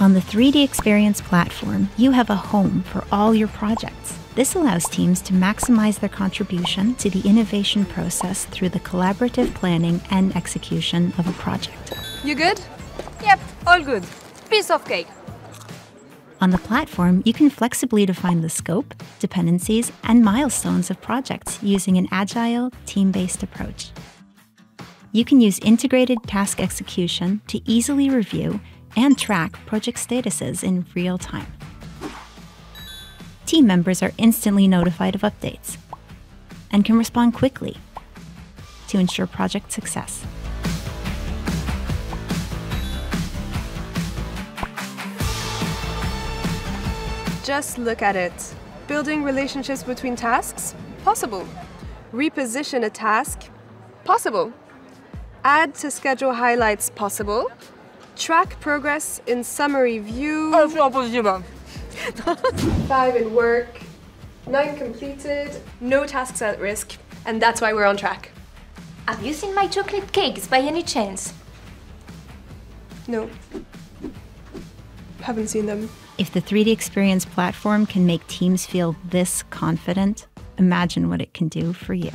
On the 3DEXPERIENCE platform, you have a home for all your projects. This allows teams to maximize their contribution to the innovation process through the collaborative planning and execution of a project. You good? Yep, all good. Piece of cake. On the platform, you can flexibly define the scope, dependencies, and milestones of projects using an agile, team based approach. You can use integrated task execution to easily review and track project statuses in real time. Team members are instantly notified of updates and can respond quickly to ensure project success. Just look at it. Building relationships between tasks? Possible. Reposition a task? Possible. Add to schedule highlights? Possible. Track progress in summary view. Five in work. Nine completed. No tasks at risk. And that's why we're on track. Have you seen my chocolate cakes by any chance? No. Haven't seen them. If the 3DEXPERIENCE platform can make teams feel this confident, imagine what it can do for you.